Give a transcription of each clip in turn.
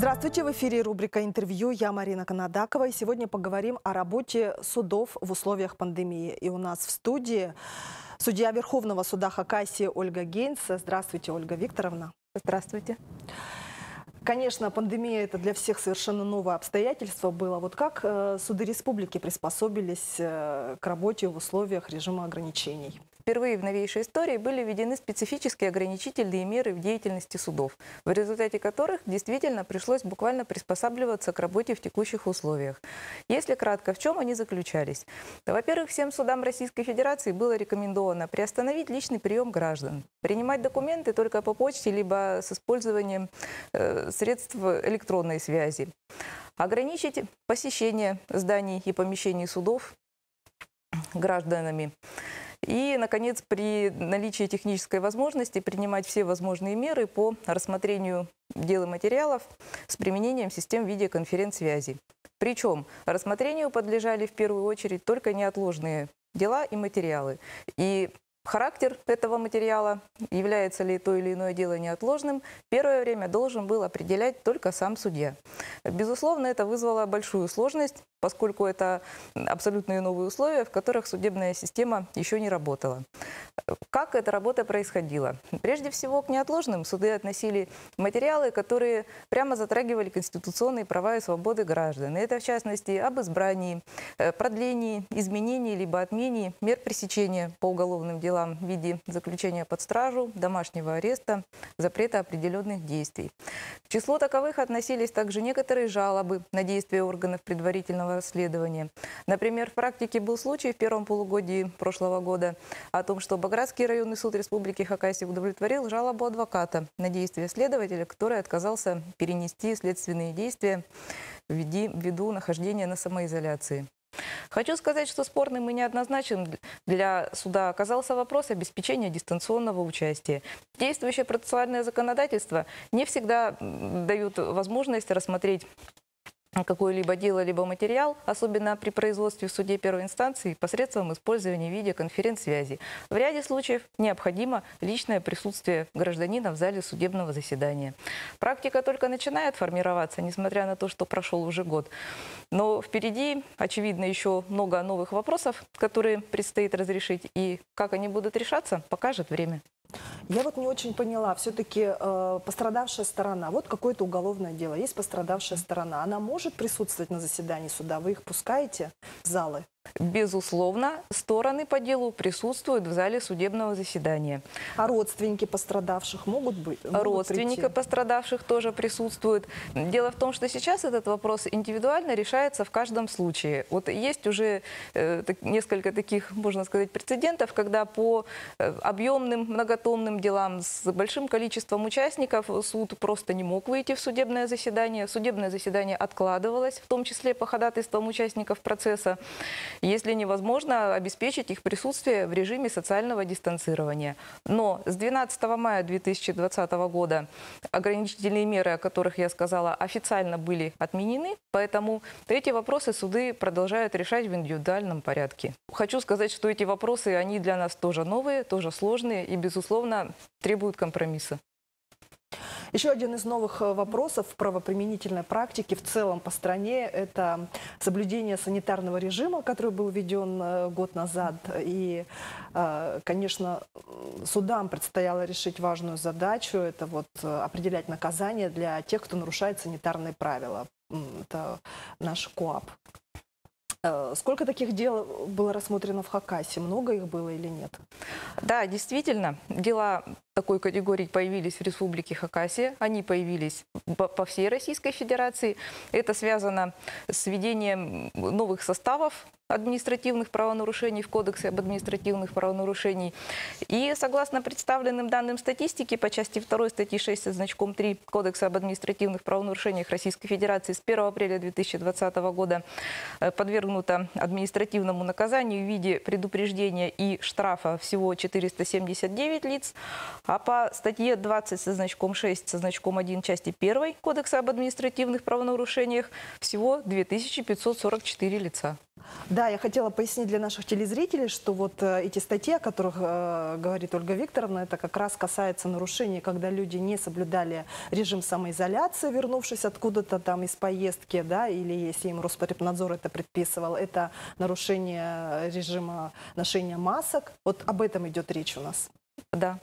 Здравствуйте, в эфире рубрика «Интервью». Я Марина Канадакова. И сегодня поговорим о работе судов в условиях пандемии. И у нас в студии судья Верховного суда Хакасии Ольга Гейнс. Здравствуйте, Ольга Викторовна. Здравствуйте. Конечно, пандемия – это для всех совершенно новое обстоятельство было. Вот как э, суды республики приспособились э, к работе в условиях режима ограничений? Впервые в новейшей истории были введены специфические ограничительные меры в деятельности судов, в результате которых действительно пришлось буквально приспосабливаться к работе в текущих условиях. Если кратко, в чем они заключались? Во-первых, всем судам Российской Федерации было рекомендовано приостановить личный прием граждан, принимать документы только по почте, либо с использованием э, средств электронной связи, ограничить посещение зданий и помещений судов гражданами, и, наконец, при наличии технической возможности принимать все возможные меры по рассмотрению дел и материалов с применением систем видеоконференц-связи. Причем рассмотрению подлежали в первую очередь только неотложные дела и материалы. И Характер этого материала, является ли то или иное дело неотложным, первое время должен был определять только сам судья. Безусловно, это вызвало большую сложность, поскольку это абсолютно новые условия, в которых судебная система еще не работала. Как эта работа происходила? Прежде всего, к неотложным суды относили материалы, которые прямо затрагивали конституционные права и свободы граждан. Это, в частности, об избрании, э, продлении, изменении либо отмене мер пресечения по уголовным делам в виде заключения под стражу, домашнего ареста, запрета определенных действий. К числу таковых относились также некоторые жалобы на действия органов предварительного расследования. Например, в практике был случай в первом полугодии прошлого года о том, что Багратский районный суд Республики Хакасия удовлетворил жалобу адвоката на действия следователя, который отказался перенести следственные действия ввиду нахождения на самоизоляции. Хочу сказать, что спорным и неоднозначным для суда оказался вопрос обеспечения дистанционного участия. Действующее процессуальное законодательство не всегда дают возможность рассмотреть какое-либо дело, либо материал, особенно при производстве в суде первой инстанции, посредством использования видеоконференц-связи. В ряде случаев необходимо личное присутствие гражданина в зале судебного заседания. Практика только начинает формироваться, несмотря на то, что прошел уже год. Но впереди, очевидно, еще много новых вопросов, которые предстоит разрешить. И как они будут решаться, покажет время. Я вот не очень поняла, все-таки э, пострадавшая сторона, вот какое-то уголовное дело, есть пострадавшая сторона, она может присутствовать на заседании суда, вы их пускаете в залы? Безусловно, стороны по делу присутствуют в зале судебного заседания. А родственники пострадавших могут быть? Могут родственники прийти? пострадавших тоже присутствуют. Дело в том, что сейчас этот вопрос индивидуально решается в каждом случае. Вот есть уже э, так, несколько таких, можно сказать, прецедентов, когда по э, объемным, многотомным делам с большим количеством участников суд просто не мог выйти в судебное заседание. Судебное заседание откладывалось, в том числе по ходатайствам участников процесса если невозможно обеспечить их присутствие в режиме социального дистанцирования. Но с 12 мая 2020 года ограничительные меры, о которых я сказала, официально были отменены, поэтому эти вопросы суды продолжают решать в индивидуальном порядке. Хочу сказать, что эти вопросы, они для нас тоже новые, тоже сложные и, безусловно, требуют компромисса. Еще один из новых э, вопросов правоприменительной практике в целом по стране – это соблюдение санитарного режима, который был введен э, год назад. И, э, конечно, судам предстояло решить важную задачу – это вот определять наказание для тех, кто нарушает санитарные правила. Это наш КОАП. Сколько таких дел было рассмотрено в Хакасе? Много их было или нет? Да, действительно, дела такой категории появились в Республике Хакасия. Они появились по всей Российской Федерации. Это связано с введением новых составов административных правонарушений в Кодексе об административных правонарушениях. И согласно представленным данным статистики по части 2 статьи 6 со значком 3 Кодекса об административных правонарушениях Российской Федерации с 1 апреля 2020 года э, подвергнуто административному наказанию в виде предупреждения и штрафа всего 479 лиц, А по статье 20 со значком 6, со значком 1 части 1 Кодекса об административных правонарушениях всего 2544 лица. Да, я хотела пояснить для наших телезрителей, что вот э, эти статьи, о которых э, говорит Ольга Викторовна, это как раз касается нарушений, когда люди не соблюдали режим самоизоляции, вернувшись откуда-то там из поездки, да, или если им Роспотребнадзор это предписывал, это нарушение режима ношения масок. Вот об этом идет речь у нас. Да.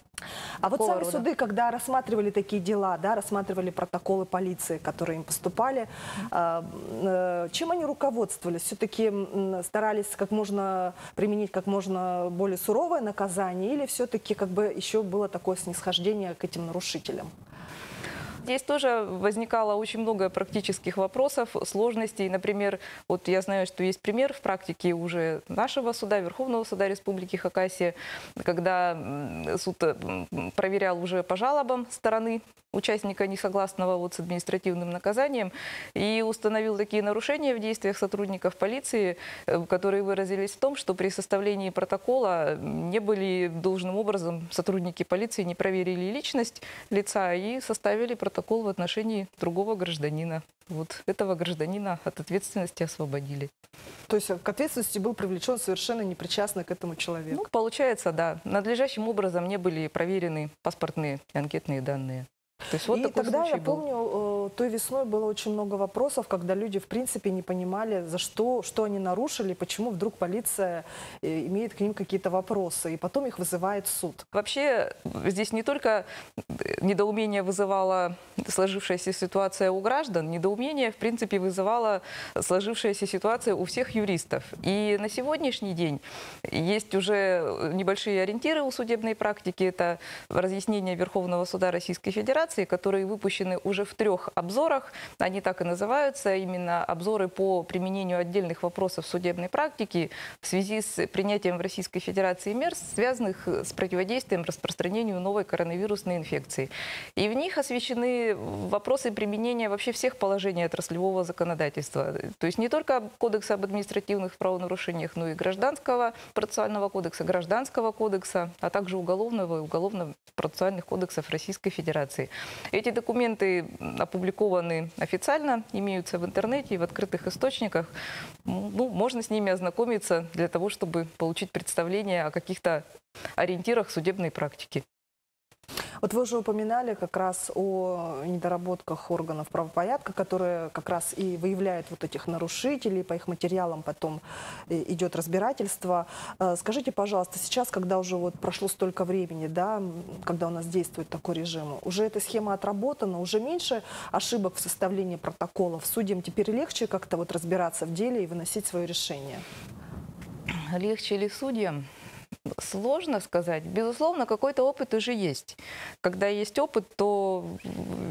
А вот сами рода. суды, когда рассматривали такие дела, да, рассматривали протоколы полиции, которые им поступали, а, э, чем они руководствовались? Все-таки старались как можно применить как можно более суровое наказание или все-таки как бы еще было такое снисхождение к этим нарушителям? Здесь тоже возникало очень много практических вопросов, сложностей. Например, вот я знаю, что есть пример в практике уже нашего суда, Верховного суда Республики Хакасия, когда суд м, проверял уже по жалобам стороны участника несогласного вот с административным наказанием и установил такие нарушения в действиях сотрудников полиции, э, которые выразились в том, что при составлении протокола не были должным образом сотрудники полиции не проверили личность лица и составили протокол в отношении другого гражданина. Вот этого гражданина от ответственности освободили. То есть к ответственности был привлечен совершенно непричастный к этому человек. Ну, получается, да, надлежащим образом не были проверены паспортные и анкетные данные. То есть вот и такой тогда я был. Э, той весной было очень много вопросов, когда люди в принципе не понимали, за что, что они нарушили, почему вдруг полиция э, имеет к ним какие-то вопросы, и потом их вызывает суд. Вообще здесь не только недоумение вызывала сложившаяся ситуация у граждан, недоумение, в принципе, вызывала сложившаяся ситуация у всех юристов. И на сегодняшний день есть уже небольшие ориентиры у судебной практики. Это разъяснения Верховного суда Российской Федерации, которые выпущены уже в трех обзорах. Они так и называются, именно обзоры по применению отдельных вопросов судебной практики в связи с принятием в Российской Федерации мер, связанных с противодействием распространению новой коронавирусной инфекции. И в них освещены вопросы применения вообще всех положений отраслевого законодательства. То есть не только Кодекса об административных правонарушениях, но и Гражданского процессуального кодекса, Гражданского кодекса, а также Уголовного и Уголовно-процессуальных кодексов Российской Федерации. Эти документы опубликованы официально, имеются в интернете и в открытых источниках. Ну, можно с ними ознакомиться для того, чтобы получить представление о каких-то ориентирах судебной практики. Вот вы уже упоминали как раз о недоработках органов правопорядка, которые как раз и выявляют вот этих нарушителей, по их материалам потом э, идет разбирательство. Э, Скажите, пожалуйста, сейчас, когда уже вот прошло столько времени, да, когда у нас действует такой режим, уже эта схема отработана, уже меньше ошибок в составлении протоколов. Судьям теперь легче как-то вот разбираться в деле и выносить свое решение. Легче ли судьям? Сложно сказать. Безусловно, какой-то опыт уже есть. Когда есть опыт, то,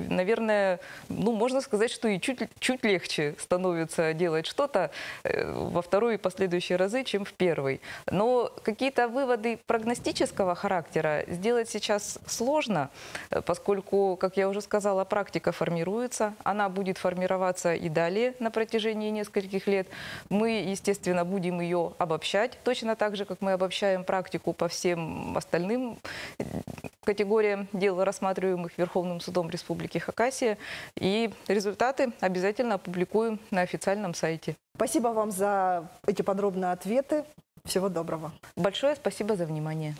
наверное, ну, можно сказать, что и чуть, чуть легче становится делать что-то э, во второй и последующие разы, чем в первый. Но какие-то выводы прогностического характера сделать сейчас сложно, э, поскольку, как я уже сказала, практика формируется, она будет формироваться и далее на протяжении нескольких лет. Мы, естественно, будем ее обобщать, точно так же, как мы обобщаем практику по всем остальным категориям дел, рассматриваемых Верховным судом Республики Хакасия. И результаты обязательно опубликуем на официальном сайте. Спасибо вам за эти подробные ответы. Всего доброго. Большое спасибо за внимание.